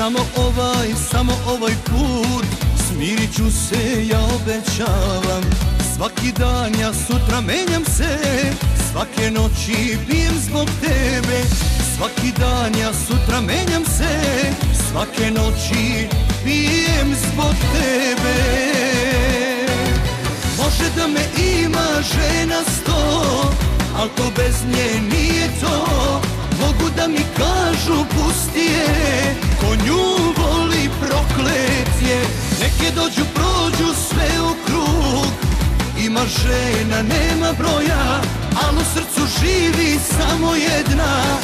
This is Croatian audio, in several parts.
Samo ovaj, samo ovaj put. Smirit ću se, ja obećavam. Svaki dan ja sutra menjam se. Svake noći pijem zbog tebe. Svaki dan ja sutra menjam se. Svake noći pijem zbog tebe. Može da me ima žena sto Al to bez nje nije to. Mogu da mi kažu pusti je Ko nju voli proklet je Neke dođu prođu sve u krug. Ima žena, nema broja Al u srcu živi samo jedna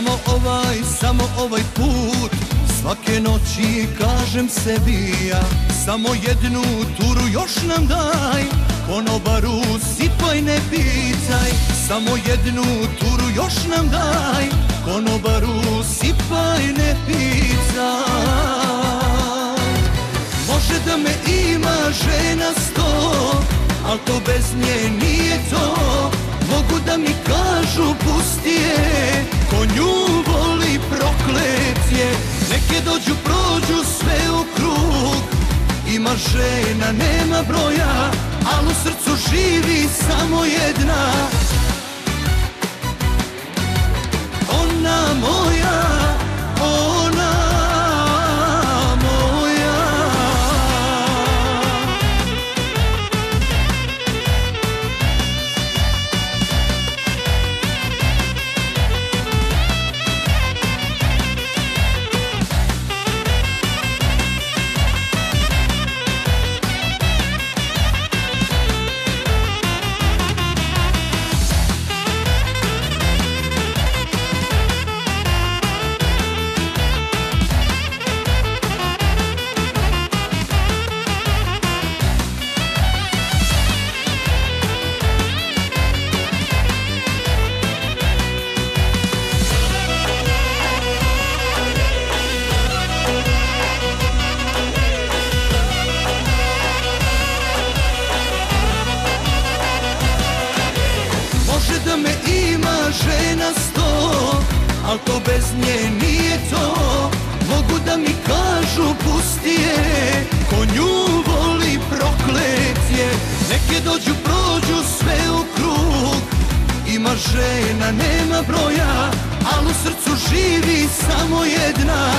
Samo ovaj, samo ovaj put. Svake noći kažem sebi ja Samo jednu turu još nam daj. Konobaru sipaj ne pitaj Samo jednu turu još nam daj. Konobaru sipaj ne pitaj Može da me ima žena sto Al to bez nje nije to. Mogu da mi kažu Ima žena, nema broja Al u srcu živi samo jedna da me ima žena sto Al to bez nje nije to. Mogu da mi kažu pusti je Ko nju voli proklet je. Neke dođu prođu sve u krug Ima žena, nema broja Al u srcu živi samo jedna